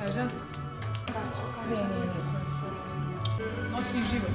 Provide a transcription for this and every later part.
A žensko? Noćni život.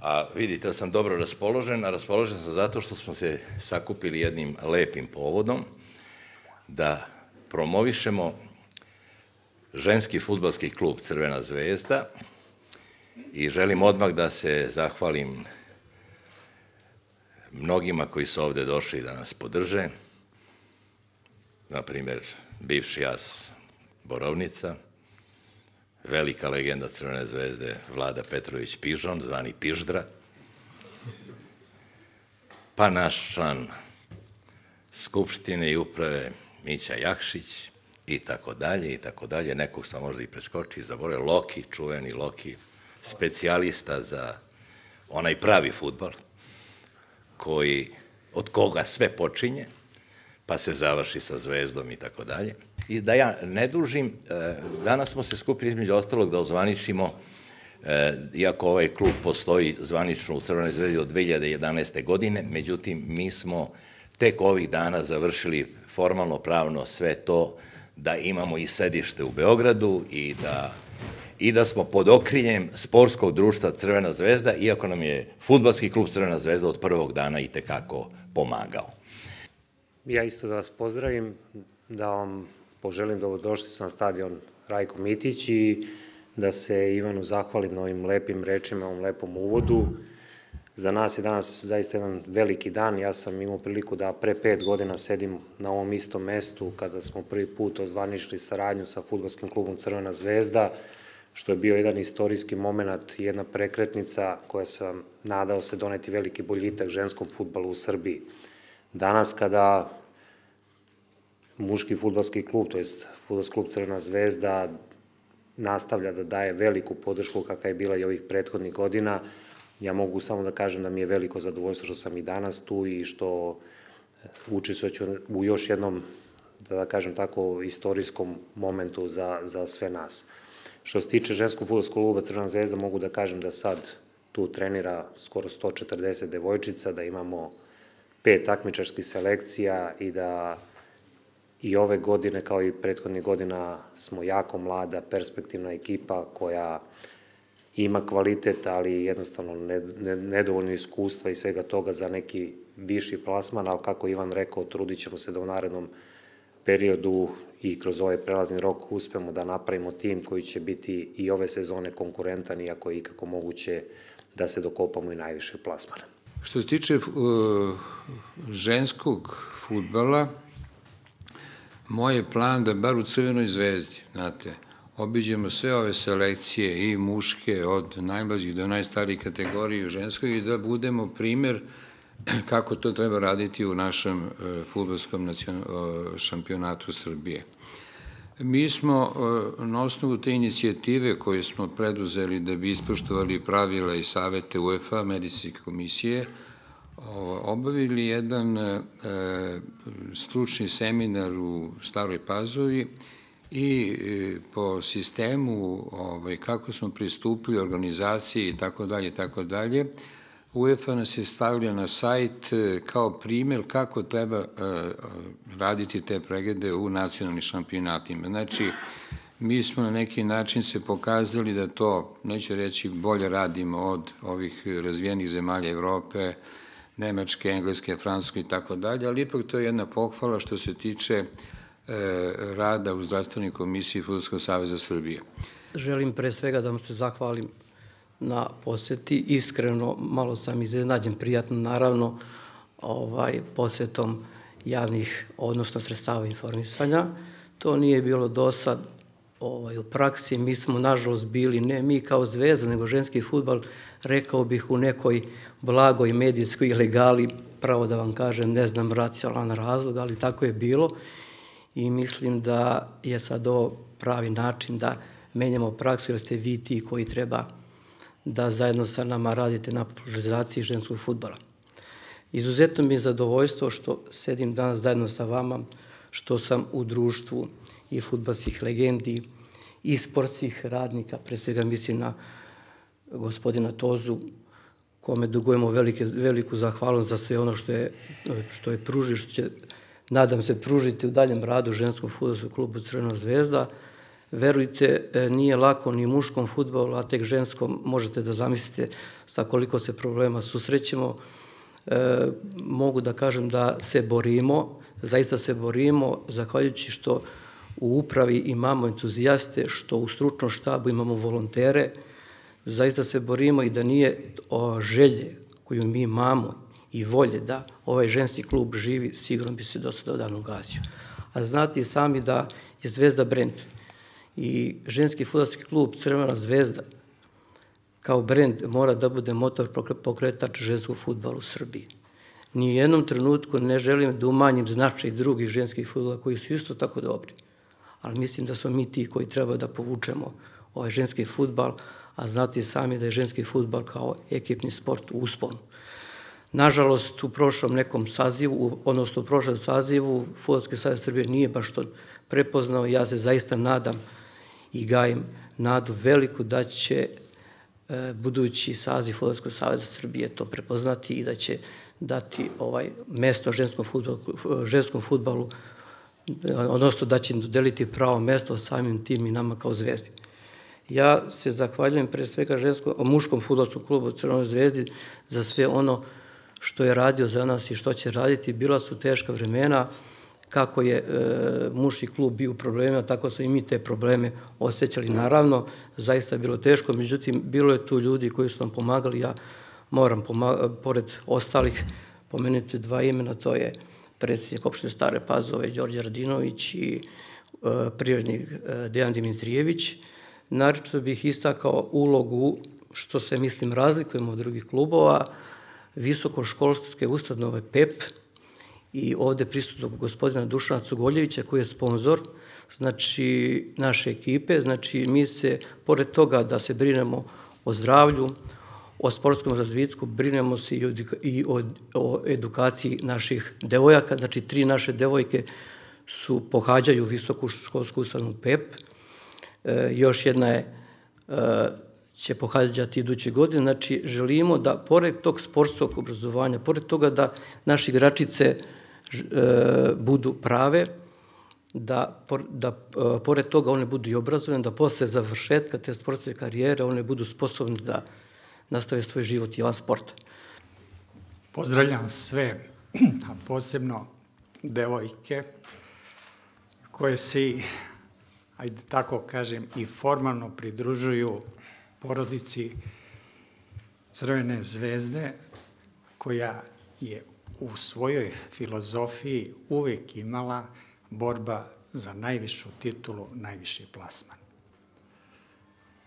A vidite da sam dobro raspoložen, a raspoložen sam zato što smo se sakupili jednim lepim povodom da promovišemo ženski futbalski klub Crvena zvezda i želim odmah da se zahvalim mnogima koji su ovde došli da nas podrže, na primer, bivši as Borovnica, velika legenda Crvene zvezde Vlada Petrović Pižon, zvani Piždra, pa naš član Skupštine i uprave Mića Jakšić i tako dalje i tako dalje. Nekog sam možda i preskoči, zaboravio, Loki, čuveni Loki, specijalista za onaj pravi futbal, koji, od koga sve počinje, pa se završi sa zvezdom i tako dalje. I da ja ne dužim, e, danas smo se skupili između ostalog da ozvaničimo, e, iako ovaj klub postoji zvanično u Crvenoj zvezdi od 2011. godine, međutim, mi smo tek ovih dana završili formalno pravno sve to da imamo i sedište u Beogradu i da i da smo pod okriljem sportskog društva Crvena zvezda, iako nam je futbalski klub Crvena zvezda od prvog dana i tekako pomagao. Ja isto da vas pozdravim, da vam poželim dobrodošlicu na stadion Rajko Mitić i da se Ivanu zahvalim na ovim lepim rečima, ovom lepom uvodu. Za nas je danas zaista jedan veliki dan. Ja sam imao priliku da pre pet godina sedim na ovom istom mestu kada smo prvi put ozvanišli saradnju sa futbolskim klubom Crvena zvezda, što je bio jedan istorijski moment jedna prekretnica koja sam nadao se doneti veliki boljitak ženskom futbalu u Srbiji. Danas kada muški futbalski klub, to jest futbalski klub Crvena zvezda, nastavlja da daje veliku podršku kakva je bila i ovih prethodnih godina, ja mogu samo da kažem da mi je veliko zadovoljstvo što sam i danas tu i što učestvujuću u još jednom, da, da kažem tako, istorijskom momentu za, za sve nas. Što se tiče ženskog futbolskog kluba Crvena zvezda, mogu da kažem da sad tu trenira skoro 140 devojčica, da imamo pet takmičarskih selekcija i da i ove godine kao i prethodnih godina smo jako mlada, perspektivna ekipa koja ima kvalitet, ali jednostavno nedovoljno iskustva i svega toga za neki viši plasman, ali kako Ivan rekao, trudit ćemo se da u narednom periodu i kroz ovaj prelazni rok uspemo da napravimo tim koji će biti i ove sezone konkurentan, iako je ikako moguće da se dokopamo i najviše plasmana. Što se tiče uh, ženskog futbala, moj je plan da bar u Crvenoj zvezdi, znate, obiđemo sve ove selekcije i muške od najmlađih do najstarijih kategorije ženskog i da budemo primer kako to treba raditi u našem uh, futbolskom šampionatu Srbije. Mi smo na osnovu te inicijative koje smo preduzeli da bi ispoštovali pravila i savete UEFA, medicinske komisije, obavili jedan e, stručni seminar u Staroj Pazovi i e, po sistemu ovaj, kako smo pristupili organizaciji i tako dalje, tako dalje, UEFA nas je stavila na sajt e, kao primjer kako treba raditi te preglede u nacionalnim šampionatima. Znači, mi smo na neki način se pokazali da to, neću reći, bolje radimo od ovih razvijenih zemalja Evrope, Nemačke, Engleske, Francuske i tako dalje, ali ipak to je jedna pohvala što se tiče e, rada u zdravstvenoj komisiji Futbolskog saveza Srbije. Želim pre svega da vam se zahvalim na poseti. Iskreno, malo sam iznenađen, prijatno, naravno, ovaj, posetom javnih, odnosno sredstava informisanja. To nije bilo do sad ovaj, u praksi. Mi smo, nažalost, bili, ne mi kao zvezda, nego ženski futbal, rekao bih, u nekoj blagoj medijskoj ilegali, pravo da vam kažem, ne znam racionalan razlog, ali tako je bilo i mislim da je sad ovo pravi način da menjamo praksu, jer ste vi ti koji treba da zajedno sa nama radite na popularizaciji ženskog futbala. Izuzetno mi je zadovoljstvo što sedim danas zajedno sa vama, što sam u društvu i futbalskih legendi i sportskih radnika, pre svega mislim na gospodina Tozu, kome dugujemo velike, veliku zahvalnost za sve ono što je, što je pruži, što će, nadam se, pružiti u daljem radu ženskom futbolskom klubu Crvena zvezda. Verujte, e, nije lako ni muškom futbolu, a tek ženskom možete da zamislite sa koliko se problema susrećemo. E, mogu da kažem da se borimo, zaista se borimo, zahvaljujući što u upravi imamo entuzijaste, što u stručnom štabu imamo volontere, zaista se borimo i da nije o želje koju mi imamo i volje da ovaj ženski klub živi, sigurno bi se do sada odavno ugasio. A znate i sami da je Zvezda brend i ženski futbolski klub Crvena zvezda kao brend mora da bude motor pokretač ženskog futbala u Srbiji. Ni u jednom trenutku ne želim da umanjim značaj drugih ženskih futbola koji su isto tako dobri. Ali mislim da smo mi ti koji treba da povučemo ovaj ženski futbal, a znate sami da je ženski futbal kao ekipni sport u usponu. Nažalost, u prošlom nekom sazivu, odnosno u prošlom sazivu, Futbolski savjet Srbije nije baš to prepoznao. Ja se zaista nadam i gajim nadu veliku da će e, budući saziv Futbolskog savjeza Srbije to prepoznati i da će dati ovaj mesto ženskom futbalu, ženskom futbalu odnosno da će dodeliti pravo mesto samim tim i nama kao zvezdi. Ja se zahvaljujem pre svega ženskom, muškom futbolskom klubu Crvenoj zvezdi za sve ono što je radio za nas i što će raditi. Bila su teška vremena, kako je e, muški klub bio u problemima, tako su i mi te probleme osjećali. Naravno, zaista je bilo teško, međutim, bilo je tu ljudi koji su nam pomagali. Ja moram, pored ostalih, pomenuti dva imena, to je predsjednik opštine Stare Pazove, Đorđe Radinović i e, e, Dejan Dimitrijević. Naravno bih istakao ulogu, što se, mislim, razlikujemo od drugih klubova, visokoškolske ustanove PEP i ovde prisutnog gospodina Dušana Cugoljevića koji je sponsor znači naše ekipe. Znači mi se, pored toga da se brinemo o zdravlju, o sportskom razvitku, brinemo se i o, o, edukaciji naših devojaka. Znači tri naše devojke su pohađaju visoku školsku ustanovu PEP. E, još jedna je e, će pohađati iduće godine. Znači, želimo da, pored tog sportskog obrazovanja, pored toga da naši igračice e, budu prave, da, da e, pored toga one budu i obrazovane, da posle završetka te sportske karijere one budu sposobne da nastave svoj život i van sporta. Pozdravljam sve, a posebno devojke koje se, ajde tako kažem, i formalno pridružuju porodici Crvene zvezde, koja je u svojoj filozofiji uvek imala borba za najvišu titulu, najviši plasman.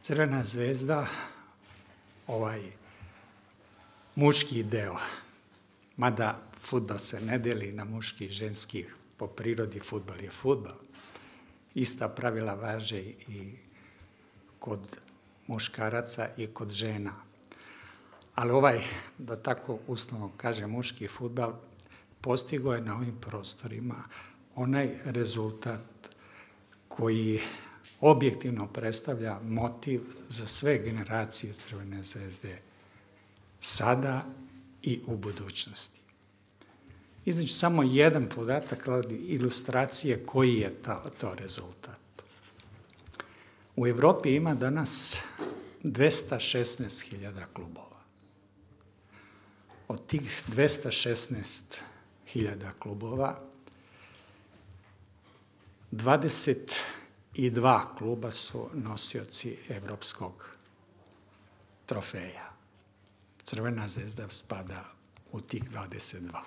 Crvena zvezda, ovaj muški deo, mada futbal se ne deli na muški i ženski, po prirodi futbal je futbal. Ista pravila važe i kod muškaraca i kod žena. Ali ovaj, da tako uslovno kaže, muški futbal postigo je na ovim prostorima onaj rezultat koji objektivno predstavlja motiv za sve generacije Crvene zvezde sada i u budućnosti. Izneću samo jedan podatak radi ilustracije koji je ta, to rezultat. U Evropi ima danas 216.000 klubova. Od tih 216.000 klubova 22 kluba su nosioci evropskog trofeja. Crvena zvezda spada u tih 22.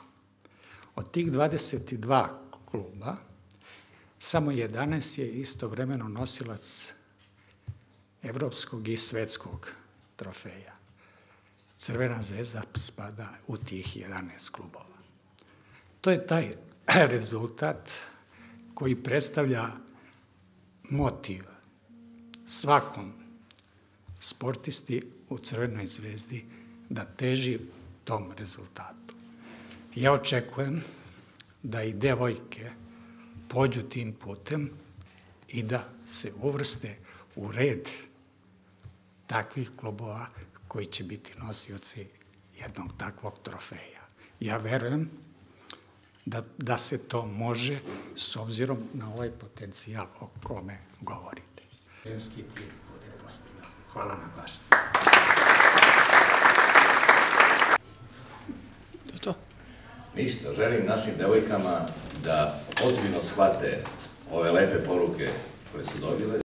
Od tih 22 kluba samo 11 je istovremeno nosilac evropskog i svetskog trofeja. Crvena zvezda spada u tih 11 klubova. To je taj rezultat koji predstavlja motiv svakom sportisti u Crvenoj zvezdi da teži tom rezultatu. Ja očekujem da i devojke pođu tim putem i da se uvrste u red takvih klubova koji će biti nosioci jednog takvog trofeja. Ja verujem da, da se to može s obzirom na ovaj potencijal o kome govorite. Ženski tim bude postigao. Hvala na pažnji. Ništa, želim našim devojkama da ozbiljno shvate ove lepe poruke koje su dobile